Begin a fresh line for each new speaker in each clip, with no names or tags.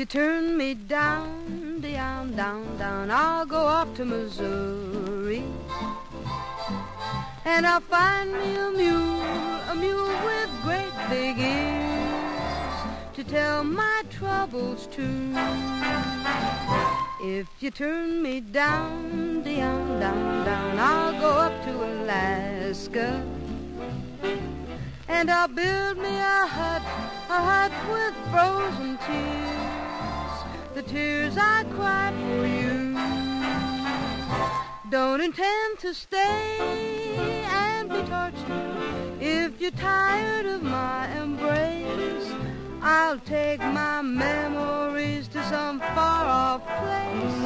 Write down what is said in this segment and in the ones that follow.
you turn me down, down, down, down, I'll go off to Missouri. And I'll find me a mule, troubles to. If you turn me down, down, down, down, I'll go up to Alaska. And I'll build me a hut, a hut with frozen tears the tears I cry for you. Don't intend to stay and be tortured if you're tired of my embrace. I'll take my memories to some far off place.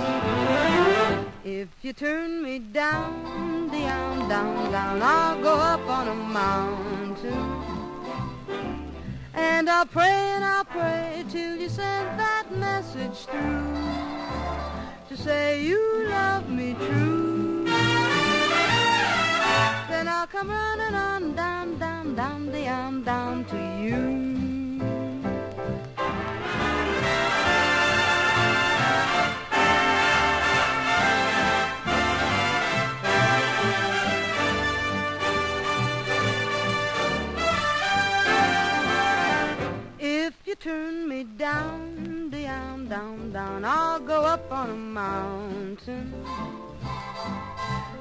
If you turn me down, down, down, down, I'll go up on a mountain. And I'll pray and I'll pray till you send that message through to say you love me true. Then I'll come running on down, down, down, down, down to you. You turn me down, down, down, down, I'll go up on a mountain.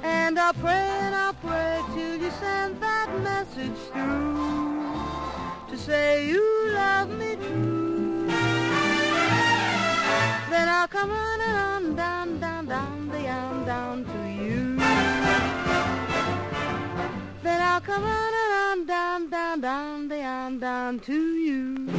And I'll pray and I'll pray till you send that message through to say you love me true. Then I'll come running on down, down, down, down, down to you. Then I'll come running on down, down, down, down, down to you.